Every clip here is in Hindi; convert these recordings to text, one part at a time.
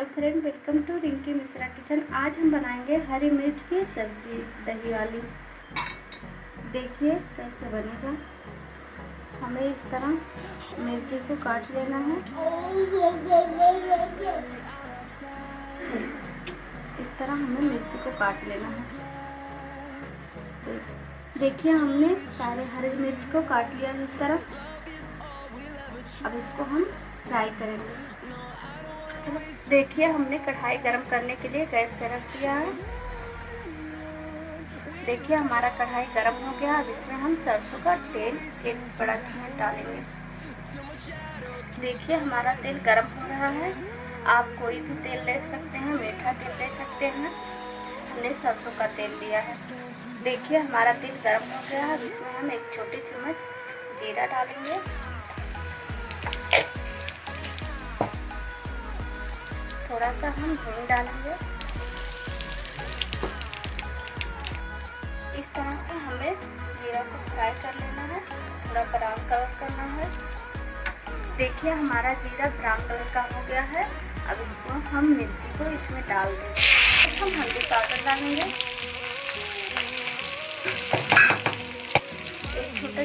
Hello friend welcome to Rinki Mishra kitchen. आज हम बनाएँगे हरी मिर्च की सब्ज़ी, दही वाली। देखिए कैसे बनेगा। हमें इस तरह मिर्ची को काट लेना है। इस तरह हमें मिर्ची को काट लेना है। देखिए हमने सारे हरी मिर्च को काट लिया इस तरह। अब इसको हम फ्राई करेंगे। चलो देखिए, हमने कढ़ाई गरम करने के लिए गैस पे रख दिया है। देखिए, हमारा कढ़ाई गरम हो गया। अब इसमें हम सरसों का तेल एक बड़ा चम्मच डालेंगे। देखिए, हमारा तेल गरम हो रहा है। आप कोई भी तेल ले सकते हैं, मीठा तेल ले सकते हैं। हमने सरसों का तेल लिया है। देखिए, हमारा तेल गरम हो गया। है अब इसमें हम एक छोटी चम्मच जीरा डालेंगे। थोड़ा सा हम हींग डालेंगे। इस तरह से हमें जीरा को फ्राई कर लेना है, थोड़ा ब्राउन कलर करना है। देखिए, हमारा जीरा ब्राउन कलर का हो गया है। अब इसको हम मिर्ची को इसमें डाल देंगे। हम हल्दी पाउडर डालेंगे। छोटा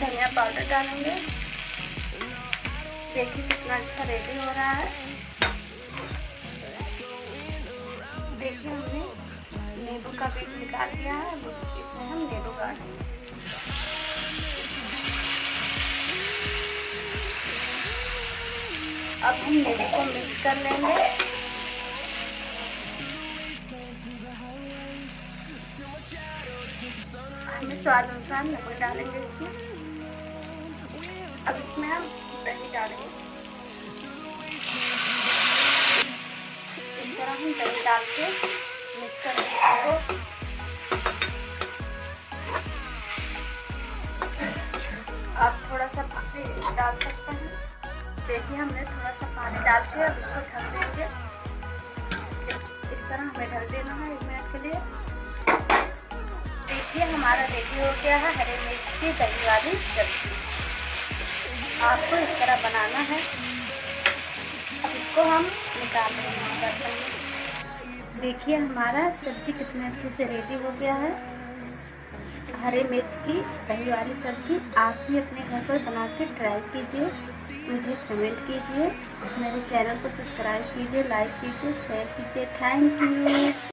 धनिया पाउडर डालेंगे। देखिए कितना अच्छा रेडी हो रहा है। देखिए हमने नींबू का बीज निकाल दिया है। इसमें हम नींबू काटेंगे अब हम नींबू को मिक्स कर लेंगे। हमें स्वाद अनुसार नमक डालेंगे इसमें। अब इसमें हम दही डालेंगे इस तरह हम दही डाल के मिक्स कर आप थोड़ा सा पानी डाल सकते हैं। देखिए, हमने थोड़ा सा पानी डाल के अब इसको ढक देंगे। इस तरह हमें ढक देना है एक मिनट के लिए। देखिए, हमारा रेडी हो गया है, हरी मिर्च की दही वाली सब्ज़ी। आपको इस तरह बनाना है। अब इसको हम निकाल देखिए, हमारा सब्ज़ी कितने अच्छे से रेडी हो गया है। हरे मिर्च की दही वाली सब्ज़ी आप भी अपने घर पर बना के ट्राई कीजिए। मुझे कमेंट कीजिए। मेरे चैनल को सब्सक्राइब कीजिए लाइक कीजिए शेयर कीजिए। Thank you